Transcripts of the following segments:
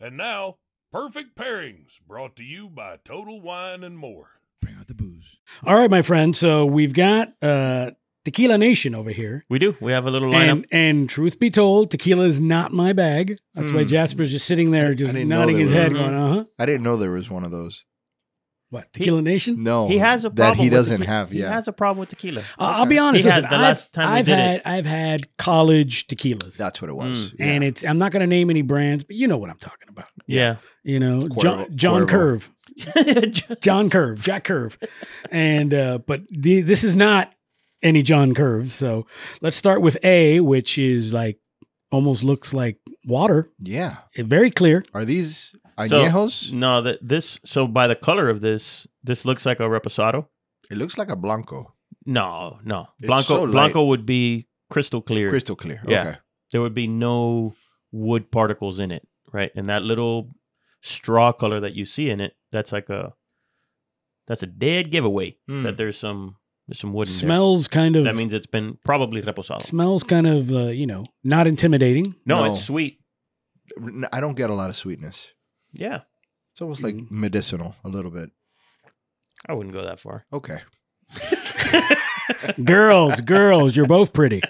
And now, Perfect Pairings, brought to you by Total Wine and More. Bring out the booze. All right, my friend. So we've got uh, Tequila Nation over here. We do. We have a little lineup. And, and truth be told, tequila is not my bag. That's why Hmm. Jasper's just sitting there, just nodding his head, going, "Uh huh." I didn't know there was one of those. What Tequila Nation? No, he has a that problem. he with doesn't tequila. have. He has a problem with tequila. Uh, I'll be honest. He has the I've, last time I've did had it. I've had college tequilas. that's what it was. Mm. Yeah. and it's I'm not going to name any brands, but you know what I'm talking about. Yeah. You know, Cuervo- John, John Cuervo. Curve, John Curve, Jack Curve, and uh, but the, this is not any John Curves. So let's start with A, which is like almost looks like water. yeah. Very clear. Are these So- añejos? no, that this. So by the color of this, this looks like a reposado. it looks like a blanco, No, no. It's Blanco. so. Blanco would be crystal clear. crystal clear. Yeah. Okay. there would be no wood particles in it, right? And that little straw color that you see in it, that's like a that's a dead giveaway Hmm. that there's some there's some wood in Smells kind of That means it's been probably reposado. smells kind of uh, you know not intimidating. No, No. it's sweet. I don't get a lot of sweetness. Yeah, It's almost like Mhm. medicinal a little bit. I wouldn't go that far. Okay. girls, girls, you're both pretty.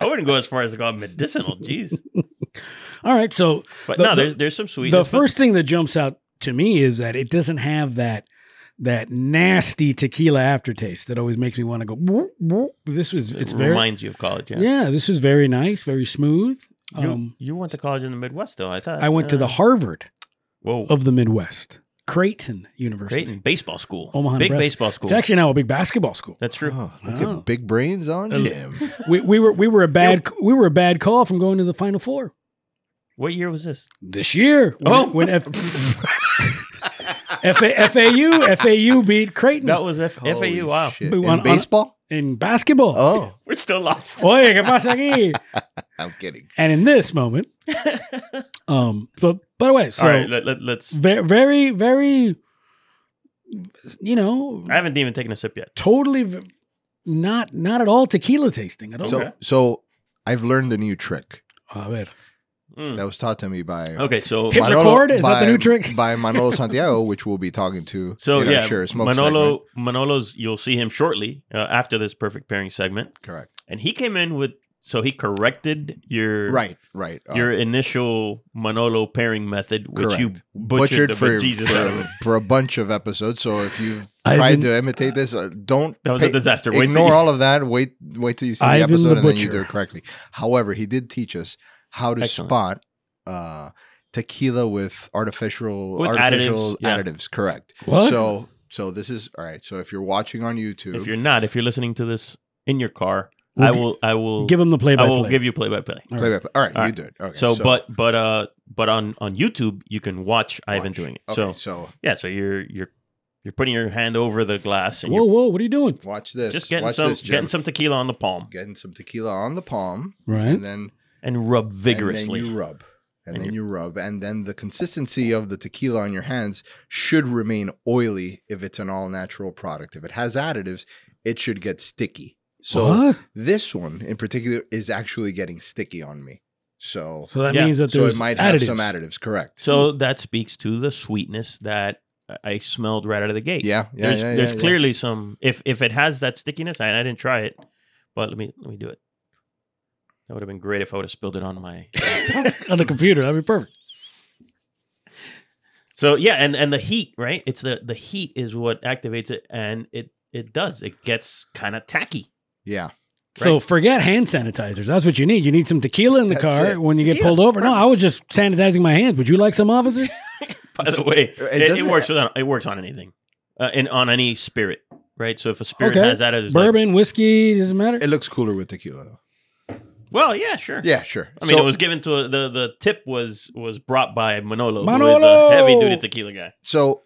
I wouldn't go as far as to call it medicinal. Jeez, All right, so but The- no, there's there's some sweetness. the but- first thing that jumps out to me is that it doesn't have that that nasty tequila aftertaste that always makes me want to go. "Whoop, whoop." This was it it's very reminds you of college. Yeah, yeah. This was very nice, very smooth. You, Um, you went to college in the Midwest, though. I thought I went to the uh, Harvard whoa of the Midwest, Creighton University. Creighton baseball school, Omaha, big Nebraska. baseball school. It's actually now a big basketball school. That's true. Oh, look Oh. at big brains on Uh, Jim. We, we were we were a bad we were a bad call from going to the Final Four What year was this? this year. When, Oh. when F, FA, FAU FAU beat Creighton That was F- Holy FAU. Wow, shit. In on- baseball? in basketball. Oh, we're still lost. Oye, ¿qué pasa aquí? I'm kidding. And in this moment, um, but by the way, so All right, let, let, let's. ve- very, very, you know, I haven't even taken a sip yet. totally v- not not at all tequila tasting at all. So, Okay. so I've learned a new trick A ver. Mm. that was taught to me by Okay, so Hit record? Is that the new trick? by Manolo Santiago, which we'll be talking to. so in our yeah, Sure Smoke Manolo segment. Manolo's. You'll see him shortly uh, after this perfect pairing segment, Correct. and he came in with. So he corrected your Right. Right. Uh, your initial Manolo pairing method, which you butchered, butchered the for, bejesus out of. for, for a bunch of episodes. So if you've I've tried been- to imitate this, uh, don't That was a disaster. Wait Ignore you- all of that. Wait, wait till you see the Ivan the episode and then you do it correctly. However, he did teach us how to Excellent. spot uh, tequila with artificial With artificial additives, yeah. additives. Correct. What? So, so this is all right. So if you're watching on YouTube, If you're not, if you're listening to this in your car, We'll I will. I will. Give him the play by. Play. I will play. give you play by play. Play by play. All right, All you right. do it. Okay. So, but but uh but on on YouTube you can watch Ivan watch. doing it. Okay, So so yeah, so you're you're you're putting your hand over the glass and Whoa, whoa, what are you doing? watch this. just getting watch some this, getting some tequila on the palm getting some tequila on the palm, Right. and then and rub vigorously. And then you rub. And, And then you rub. And then the consistency of the tequila on your hands should remain oily if it's an all natural product. If it has additives, it should get sticky. So what? this one in particular is actually getting sticky on me. So So that Yeah. means that so it might have additives. some additives, correct. so that speaks to the sweetness that I smelled right out of the gate. yeah, yeah, there's, yeah, there's yeah, yeah. clearly some if if it has that stickiness, I, I didn't try it, but let me let me do it. That would have been great if I would have spilled it on my on the computer. That'd be perfect. So yeah, and and the heat, right? It's the the heat is what activates it, and it it does. It gets kind of tacky. Yeah. So Right. forget hand sanitizers. That's what you need. You need some tequila in the That's car it. when you get pulled over. No, I was just sanitizing my hands. Would you like some, officer? By the way, It it, it, works with it works on anything, uh, and on any spirit, right? So if a spirit Okay. has that as Bourbon, whiskey, doesn't matter. It looks cooler with tequila though. well, yeah, sure. Yeah, sure. I mean, So- it was given to a, the the tip was was brought by Manolo, Manolo! who is a heavy duty tequila guy. So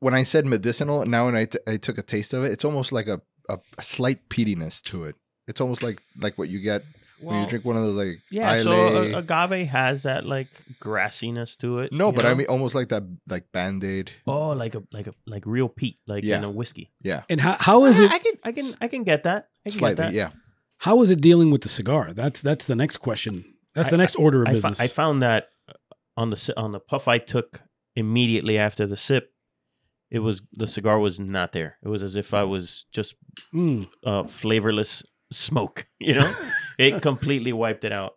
when I said medicinal, now when I, t- I took a taste of it, it's almost like a, a, a slight peatiness to it. It's almost like like what you get when you drink one of those like yeah. So Islay- uh, agave has that like grassiness to it. no, you but I mean almost like that like band aid. oh, like a like a like real peat, like Yeah. in a whiskey. Yeah, And how, how is I- it? I can I can I can get that. I can slightly. get that. Yeah, How is it dealing with the cigar? That's that's the next question. That's the I- next order of I, fo- business. I found that uh, on the on the puff I took immediately after the sip, it was the cigar was not there. It was as if I was just Mm. uh, flavorless smoke. You know, it completely wiped it out.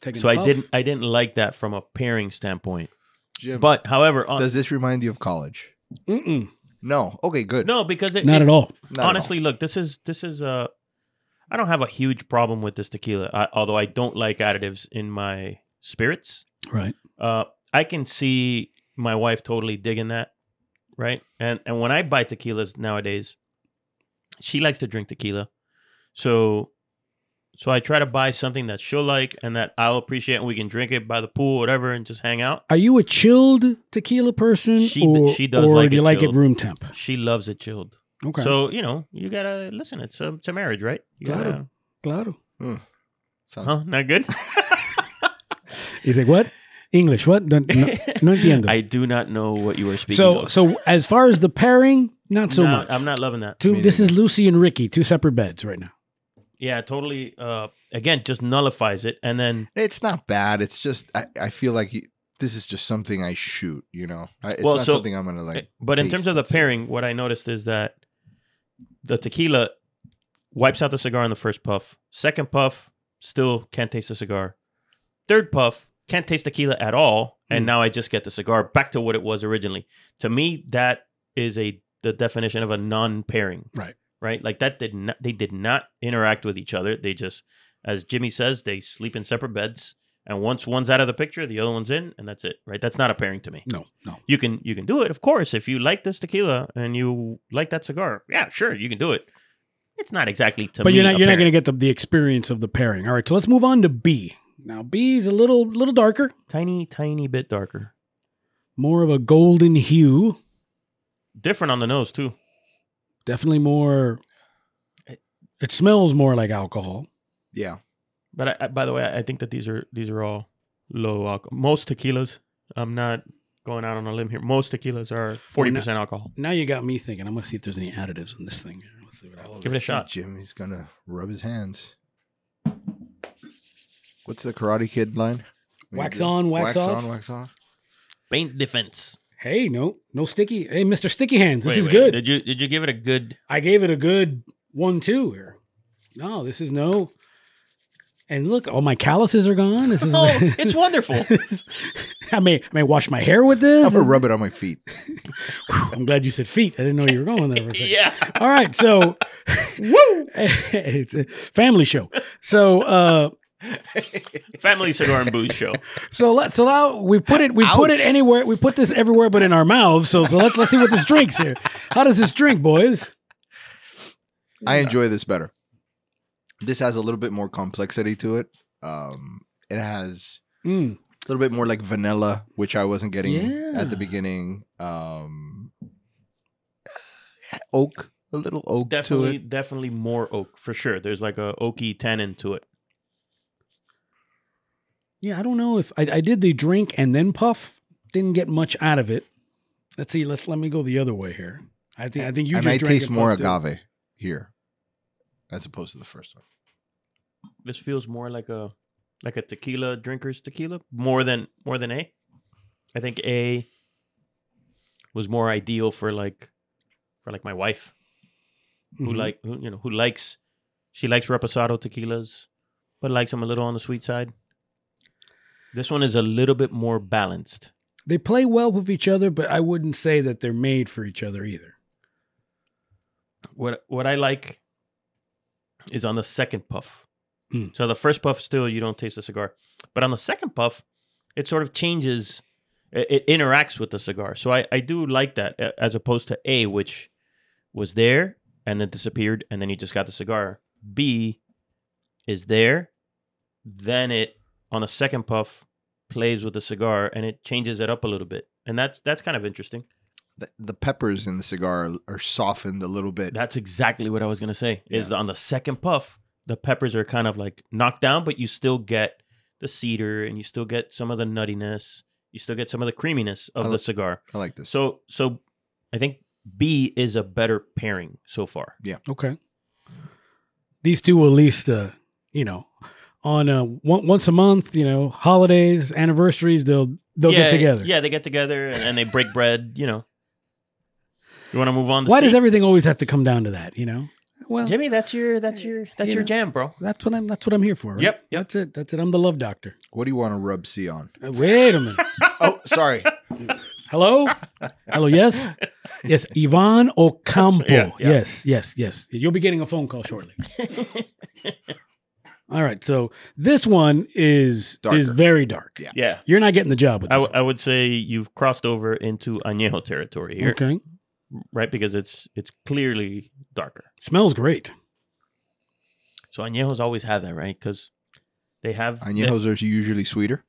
Taking So I didn't I didn't like that from a pairing standpoint. Jim, But however, on, does this remind you of college? Mm-mm. No. Okay, good. no, because it, Not it- at all. Not at all. honestly, look, this is this is uh I don't have a huge problem with this tequila, I, although I don't like additives in my spirits. Right. Uh, I can see my wife totally digging that, right? And and when I buy tequilas nowadays, she likes to drink tequila, so so I try to buy something that she'll like and that I'll appreciate, and we can drink it by the pool, whatever, and just hang out. Are you a chilled tequila person? She d- or, she does or like do you it like chilled. it room temp? She loves it chilled. Okay. So you know you gotta listen. It's a, it's a marriage, right? You Claro. gotta, claro. Hmm. Sounds- huh? Not good. He's like, what? English? What? No, no, no entiendo. I do not know what you were speaking so, of. so as far as the pairing, not so No, much. I'm not loving that. Two, Me this neither. is Lucy and Ricky, two separate beds right now. Yeah, totally. Uh, again, just nullifies it, and then It's not bad. It's just I, I feel like you, this is just something I shoot. You know, it's Well, not so- something I'm gonna like. but in terms of the and see. pairing, what I noticed is that the tequila wipes out the cigar in the first puff. Second puff, still can't taste the cigar. Third puff, can't taste tequila at all, and Hmm. now I just get the cigar back to what it was originally. To me, that is a the definition of a non-pairing. Right. Right? Like that did not they did not interact with each other. They just as Jimmy says, they sleep in separate beds. And once one's out of the picture, the other one's in, and that's it. Right? That's not a pairing to me. No, no. You can you can do it, of course, if you like this tequila and you like that cigar. Yeah, sure, you can do it. It's not exactly to but me. you're not you're not going to get the, the experience of the pairing. All right, so let's move on to B. Now B is a little little darker, tiny, tiny bit darker. more of a golden hue, Different on the nose too. definitely more. It smells more like alcohol. Yeah, But I, I, by the way, I think that these are these are all low alcohol. Most tequilas. I'm not going out on a limb here. Most tequilas are forty percent alcohol. Now you got me thinking. I'm going to see if there's any additives in this thing. Let's see what oh, happens. Give it a shot. Jim, he's gonna rub his hands. What's the Karate Kid line? When you Wax do- on, wax off? on, wax off. Paint defense. Hey, no, no sticky. Hey, Mr. Sticky Hands, this Wait, is wait, good. Did you did you give it a good? I gave it a good one two here. No, this is no. And look, all my calluses are gone. This is. Oh, it's wonderful. I may I may wash my hair with this. I'm gonna rub it on my feet. I'm glad you said feet. I didn't know you were going there. For a yeah. All right, so woo, it's a family show. So uh, Family cigar and booze show. so let so now we put it we put it Ouch. anywhere we put this everywhere but in our mouths. So so let's let's see what this drinks here. How does this drink, boys? I enjoy this better. This has a little bit more complexity to it. Um, it has Mm. a little bit more like vanilla, which I wasn't getting Yeah. at the beginning. Um, oak, a little oak to Definitely, it. definitely more oak for sure. There's like a oaky tannin to it. Yeah, I don't know if I, I did the drink and then puff. Didn't get much out of it. Let's see. Let's let me go the other way here. I think I think you and just I drank taste more puffed it. agave here, as opposed to the first one. This feels more like a like a tequila drinker's tequila more than more than A. I think A was more ideal for like for like my wife who Mhm. like who you know who likes she likes reposado tequilas but likes them a little on the sweet side. This one is a little bit more balanced. They play well with each other, but I wouldn't say that they're made for each other either. What what I like is on the second puff. Hmm. So the first puff still you don't taste the cigar, but on the second puff, it sort of changes. It, it interacts with the cigar. So I I do like that as opposed to A, which was there and then disappeared, and then you just got the cigar. B is there, then it on a second puff plays with the cigar and it changes it up a little bit, and that's that's kind of interesting. The, the peppers in the cigar are, are softened a little bit. That's exactly what I was gonna say. Is on the second puff, the peppers are kind of like knocked down, but you still get the cedar and you still get some of the nuttiness. You still get some of the creaminess of I the cigar. I like this. So so I think B is a better pairing so far. Yeah. Okay. These two will at least, uh, you know, on a one, once a month, you know, holidays, anniversaries, they'll they'll yeah, get together. Yeah, they get together and, and they break bread. You know. You want to move on? To Why C? does everything always have to come down to that? You know. Well, Jimmy? That's your that's your that's You your know. jam, bro. that's what I'm. That's what I'm here for. Right? Yep, yep. That's it. That's it. I'm the love doctor. What do you want to rub C on? Uh, wait a minute. Oh, sorry. Hello. Hello. Yes. Yes. Ivan Ocampo. Yeah, yeah. Yes. Yes. Yes. You'll be getting a phone call shortly. All right. So this one is Darker. is very dark. Yeah. Yeah. You're not getting the job with I, this. w- I would say you've crossed over into añejo territory here, Okay. right? Because it's it's clearly darker. Smells great. So añejos always have that, right? Because they have Añejos are usually sweeter.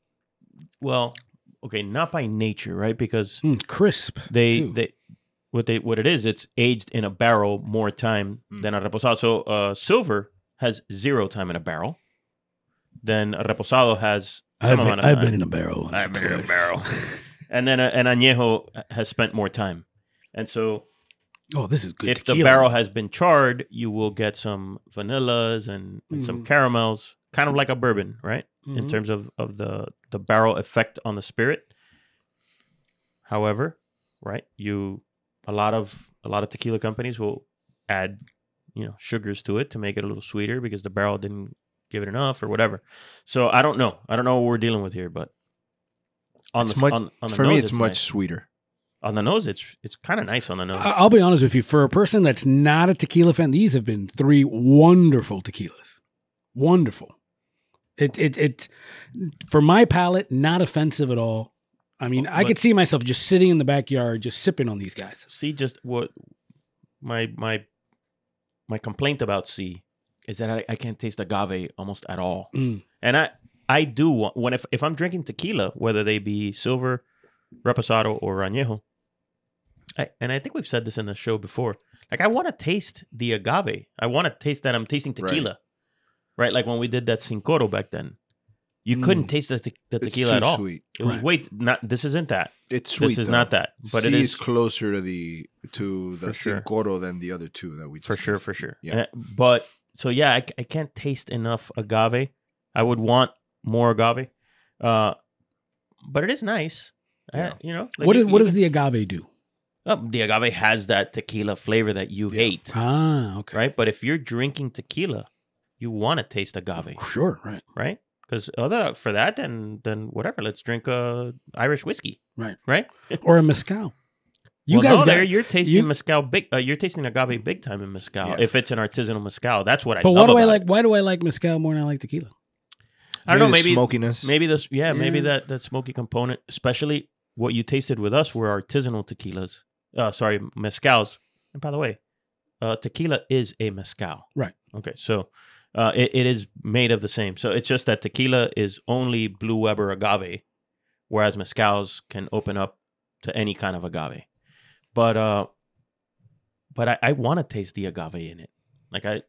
well, okay, not by nature, right? Because Mm, crisp. they too. they what they what it is, it's aged in a barrel more time Mm. than a reposado. So uh, silver has zero time in a barrel. Then a reposado has some I've, amount been, of I've been in a barrel. once I've or been in a twice. barrel. and then a, an añejo has spent more time. And so Oh, this is good. if the tequila. barrel has been charred, you will get some vanillas and, and some Mhm. caramels, kind of like a bourbon, right? In Mhm. terms of, of the, the barrel effect on the spirit. However, right, you a lot of a lot of tequila companies will add, you know, sugars to it to make it a little sweeter because the barrel didn't give it enough or whatever. So I don't know. I don't know what we're dealing with here, but on It's the much- on, on the For nose, me, it's, much nice. sweter. on the nose. It's it's kind of nice on the nose. I- I'll be honest with you. For a person that's not a tequila fan, these have been three wonderful tequilas. Wonderful. It it it for my palate, not offensive at all. I mean, I could see myself just sitting in the backyard, just sipping on these guys. See, just what my my my complaint about C is that I, I can't taste agave almost at all, Mm. and I I do want when if if I'm drinking tequila, whether they be silver, reposado, or añejo, I, and I think we've said this in the show before. Like I want to taste the agave. I want to taste that I'm tasting Right. tequila, right? Like when we did that cincoro back then, you couldn't Mm. taste the, te- the It's tequila too at all. sweet. It was wait, not this isn't that. It's sweet. this is though. not that, but C it is closer to the to the For sure. Cincoro than the other two that we for sure, listed. for sure. Yeah. But so yeah, I can't taste enough agave. I would want more agave, uh, but it is nice. Yeah. you know, like What you- is what you does the agave do? uh, the agave has that tequila flavor that you Yeah. hate, Ah, okay. right? But if you're drinking tequila, you want to taste agave, Sure, right. right? Because other for that, then then whatever. Let's drink uh, Irish whiskey, Right. Right. Or a mezcal. You well, guys no, got, there you're tasting you- mezcal big. Uh, you're tasting agave big time in mezcal. Yeah. If it's an artisanal mezcal, that's what I. But love why do I like it. why do I like mezcal more than I like tequila? I don't know. the Maybe smokiness. Maybe this, yeah, maybe that that smoky component, especially what you tasted with us were artisanal tequilas. Uh, sorry, mezcals. And by the way, uh, tequila is a mezcal. Right. Okay, so uh, it, it is made of the same. So it's just that tequila is only Blue Weber agave, whereas mezcals can open up to any kind of agave. But uh, but I, I want to taste the agave in it. Like I,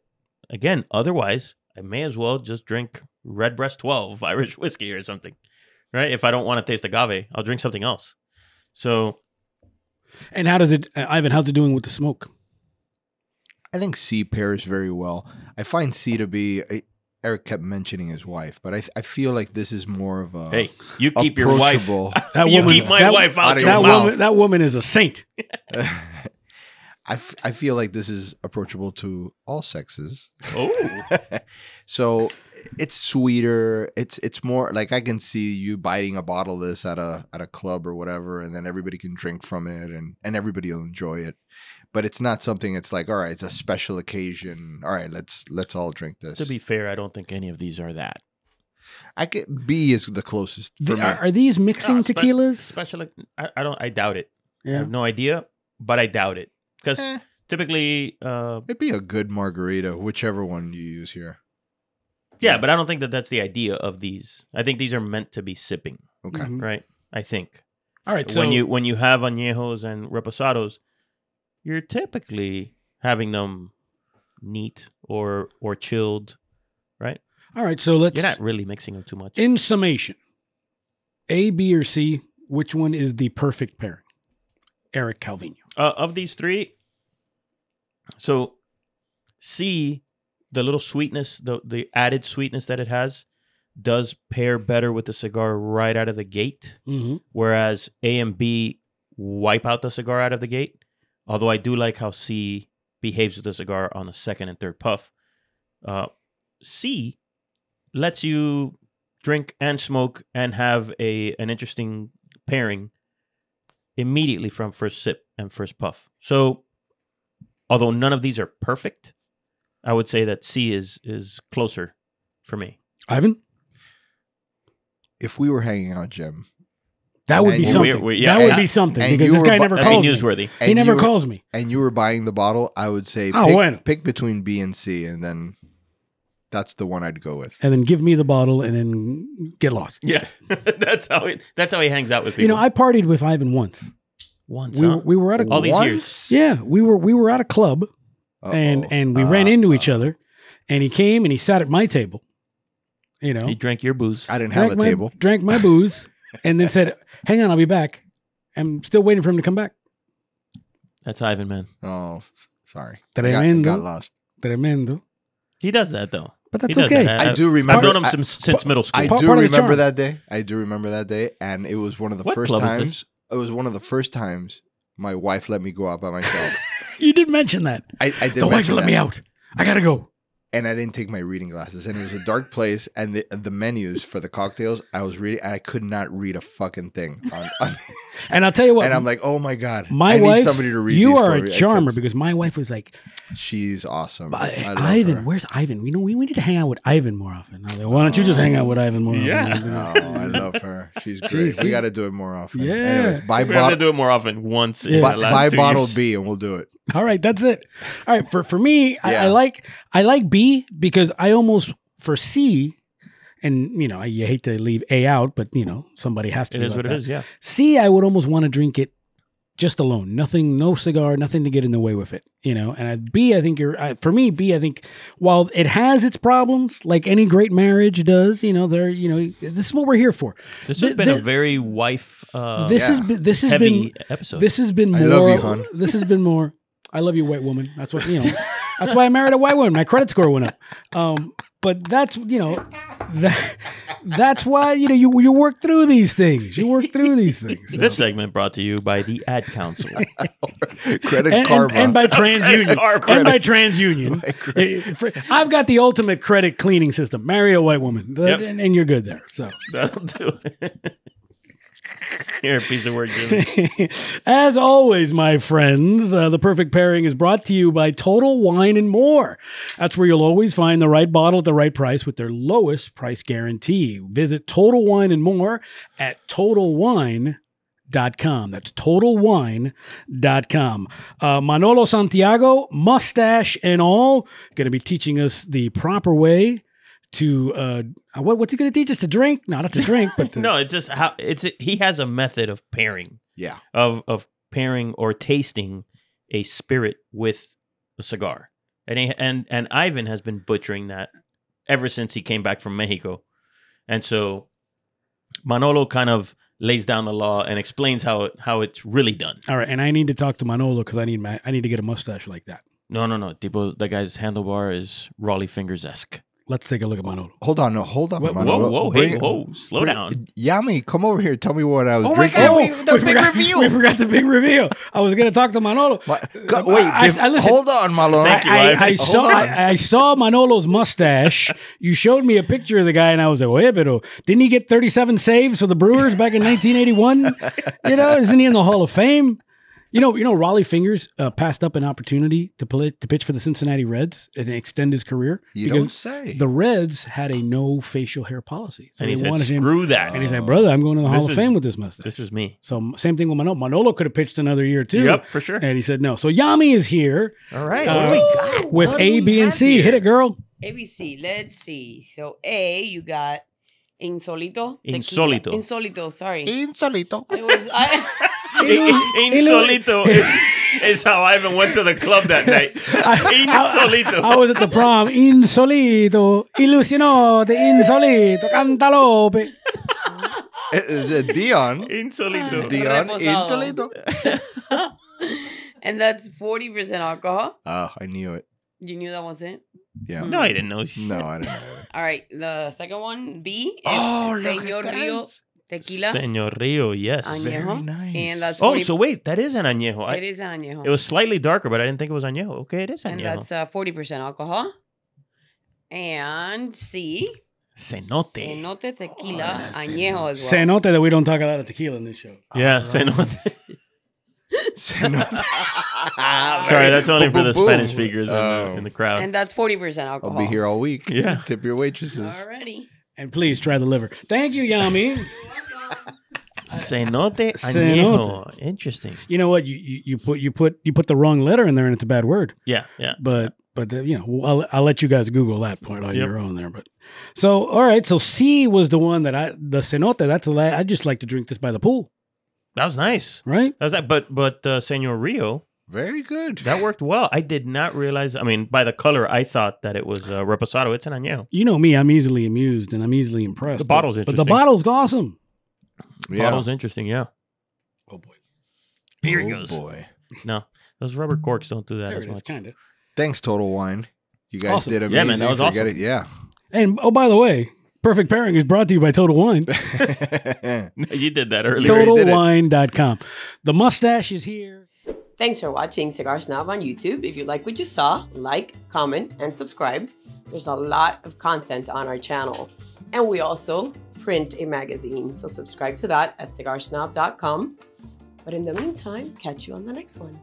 again, otherwise I may as well just drink Redbreast 12 Irish whiskey or something, right? If I don't want to taste agave, I'll drink something else. So And how does it, uh, Ivan? How's it doing with the smoke? I think C pairs very well. I find C to be. I- Eric kept mentioning his wife, but I I feel like this is more of a hey, you keep your wife. approachable- That you woman- keep my that- wife out, out of your That mouth. woman, that woman is a saint. I, f- I feel like this is approachable to all sexes. Oh, so it's sweeter. It's it's more like I can see you biting a bottle of this at a at a club or whatever, and then everybody can drink from it, and and everybody will enjoy it. But it's not something. It's like all right, it's a special occasion. All right, let's let's all drink this. to be fair, I don't think any of these are that. I get B is the closest for The- me. are, are these mixing No, spe- tequilas? Special, I, I don't. I doubt it. I have no idea, but I doubt it because Eh, typically, uh, it'd be a good margarita, whichever one you use here. yeah, Yeah. but I don't think that that's the idea of these. I think these are meant to be sipping, Okay. Mhm. right? I think. All right. So when you when you have añejos and reposados, you're typically having them neat or or chilled, right? all right. So let's You're not really mixing them too much. in summation, A, B, or C. Which one is the perfect pairing? Eric Calvino. uh, of these three, so C, the little sweetness, the the added sweetness that it has, does pair better with the cigar right out of the gate, hmm whereas A and B wipe out the cigar out of the gate. Although I do like how C behaves with the cigar on the second and third puff. Uh, C lets you drink and smoke and have a an interesting pairing immediately from first sip and first puff. So, although none of these are perfect, I would say that C is is closer for me. Ivan, If we were hanging out, Jim, that would be you- something. we- we- yeah, that would and- be something because this guy bu- never calls me. newsworthy. He and never you were- calls me. and you were buying the bottle, I would say Ah, pick, bueno. pick between B and C, and then that's the one I'd go with. And then give me the bottle and then get lost. Yeah, that's how it. That's how he hangs out with people. You know, I partied with Ivan once. once We, huh? were, we were at a All these years. Yeah, we were we were at a club and Uh-oh. and we ran Uh, into each uh, other, and he came and he sat at my table. You know, he drank your booze. I didn't have drank a my, table. drank my booze, and then said, "Hang on, I'll be back." I'm still waiting for him to come back. That's Ivan, man. Oh, sorry. I got, Tremendo, got lost. tremendo. He does that though. But He that's does okay. that. I do remember. I've remember. known him I, since, since middle school. I Part- do part of the remember charm. that day. I do remember that day, and it was one of the What first club is times. this? It was one of the first times my wife let me go out by myself. You did mention that. I, I did. the wife mention let me out. I gotta go. And I didn't take my reading glasses. And it was a dark place, and the the menus for the cocktails I was reading, and I could not read a fucking thing. On, on- And I'll tell you what. and I'm like, oh my god, my I wife, need somebody to read. you these are for a me. Charmer because my wife was like, she's awesome. I- I love Ivan, her. where's Ivan? You know, we, we need to hang out with Ivan more often. I was like, why don't you just hang out with Ivan more Yeah. often? Oh, I love her. She's great. She's- we got to do it more often. Yeah. Anyways, buy we have to bottle, do it more often. Once in Yeah. buy, the last buy two bottle years. B, and we'll do it. All right, that's it. All right, for for me, I, I like I like B because I almost for C, and you know, I you hate to leave A out, but you know, somebody has to. It be is like what that. it is. Yeah. C, I would almost want to drink it just alone. Nothing, no cigar, nothing to get in the way with it. You know, and I, B, I think you're I, for me. B, I think while it has its problems, like any great marriage does, you know, there, you know, this is what we're here for. This has Th- been th- a very wife uh, this has yeah. been this has heavy been episode. this has been more. I love you, hon. This has been more. I love you, white woman. That's what you know. that's why I married a white woman. My credit score went up. Um, but that's you know, that that's why you know you you work through these things. You work through these things. So. This segment brought to you by the Ad Council. Credit and, karma. and, and by TransUnion, Karma. and by TransUnion, Eh, I've got the ultimate credit cleaning system. Marry a white woman, Yep. and, and you're good there. So. That'll do it. Here, piece of work, Jimmy. As always, my friends, uh, the perfect pairing is brought to you by Total Wine and More. That's where you'll always find the right bottle at the right price with their lowest price guarantee. Visit Total Wine and More at totalwine.com. That's totalwine.com. Uh, Manolo Santiago, mustache and all, going to be teaching us the proper way to uh, what, what's he going to teach us to drink? No, not to drink, but to, no, it's just how it's. He has a method of pairing, yeah. of of pairing or tasting a spirit with a cigar, and he, and and Ivan has been butchering that ever since he came back from Mexico, and so Manolo kind of lays down the law and explains how it how it's really done. All right, and I need to talk to Manolo because I need my I need to get a mustache like that. No, no, no. Tipo, that guy's handlebar is Rollie Fingers esque. Let's take a look at oh, Manolo. Hold on, no, hold on. Whoa, Whoa, Manolo. whoa, Bring hey, whoa, slow bring- down. Yami, come over here. Tell me what I was Oh my drinking. God, wait, oh, the we big forgot, reveal. We forgot the big reveal. I was going to talk to Manolo. What? Go- uh, wait, I- bef- I- listen. hold on, Manolo. Thank you, I, I, I Hold saw on. I, I saw Manolo's mustache. you showed me a picture of the guy, and I was like, "Oye, pero didn't he get 37 saves for the Brewers back in 1981? you know, isn't he in the Hall of Fame? You know, you know, Rollie Fingers uh, passed up an opportunity to play to pitch for the Cincinnati Reds and extend his career You don't say. the Reds had a no facial hair policy, so and he they said, wanted him. "Screw that." And he said, "Brother, I'm going to the This Hall of is- Fame with this mustache." This is me. so same thing with Manolo. Manolo could have pitched another year too. Yep, for sure. And he said no. So Yami is here All right, uh, what do we got? with What do A, we B, and C. here? Hit it, girl. ABC. Let's see. So A, you got Insolito. tequila. Insolito. Insolito. Sorry. Insolito. I was. I, Insolito is, is how Ivan went to the club that night. Insolito. I was at the prom. Insolito. Ilusionote. Insolito. Cantalope. Is eh, it eh, eh, Dion? Insolito. Dion Insolito. and that's forty percent alcohol. Oh, I knew it. You knew that wasn't. Yeah. No, I didn't know. Shit. No, I didn't know. All right, the second one, B. Is Oh, look Señor at Rio that. Tequila. Senor Rio, yes. Añejo. Very nice. And that's Oh, 40 so wait, that is an añejo. I, it is an añejo. it was slightly darker, but I didn't think it was añejo. Okay, it is añejo. and that's uh, 40% alcohol. And C. Cenote. Cenote tequila Oh, that's añejo as well. Say note that we don't talk a lot of tequila in this show. Yeah, All cenote. Cenote. Sorry, that's only for the Boom, boom. Spanish speakers in, the, Oh. in the crowd. and that's 40% alcohol. I'll be here all week. Yeah. Tip your waitresses. Alrighty. And please try the liver. Thank you, Yami. Cenote añejo. Interesting. you know what? You, you you put you put you put the wrong letter in there, and it's a bad word. Yeah, yeah. But but uh, you know, I'll, I'll let you guys Google that part on Yep. your own there. But so all right, so C was the one that I the cenote. That's the la- I just like to drink this by the pool, That was nice. right? That was that. But but uh, Senor Rio, Very good. that worked well. I did not realize. I mean, by the color, I thought that it was uh, reposado. It's an añejo. You know me, I'm easily amused and I'm easily impressed. The but- bottle's but the interesting. bottle's awesome. yeah. Bottle's interesting. Yeah. Oh boy, Here oh, it goes. Oh boy. No, those rubber corks don't do that there as it is, much. kind of. Thanks, Total Wine. You guys Awesome. did Yeah, amazing. man, that was for awesome. getting- Yeah. And oh, by the way, perfect pairing is brought to you by Total Wine. you did that earlier. Total- already did it. TotalWine.com. The mustache is here. Thanks for watching Cigar Snob on YouTube. If you like what you saw, like, comment, and subscribe. There's a lot of content on our channel. And we also print a magazine, so subscribe to that at cigarsnob.com. But in the meantime, catch you on the next one.